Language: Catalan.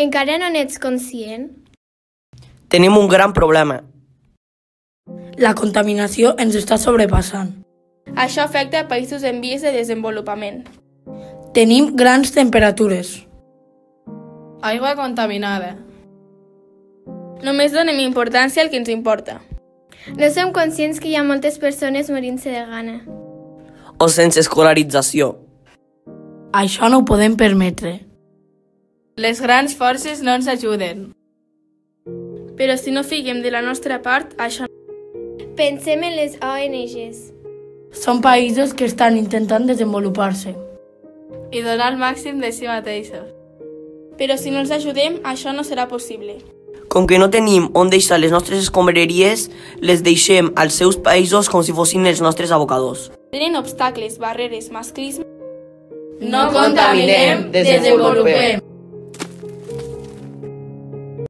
Encara no n'ets conscient? Tenim un gran problema. La contaminació ens està sobrepassant. Això afecta a països en vies de desenvolupament. Tenim grans temperatures. Aigua contaminada. Només donem importància al que ens importa. No som conscients que hi ha moltes persones morint-se de gana. O sense escolarització. Això no ho podem permetre. Les grans forces no ens ajuden. Però si no fiquem de la nostra part, això Pensem en les ONGs. Són països que estan intentant desenvolupar-se. I donar el màxim de si mateixos. Però si no els ajudem, això no serà possible. Com que no tenim on deixar les nostres escombraries, les deixem als seus països com si fossin els nostres abocadors. Tenen obstacles, barreres, masclisme... No contaminem, desenvolupem.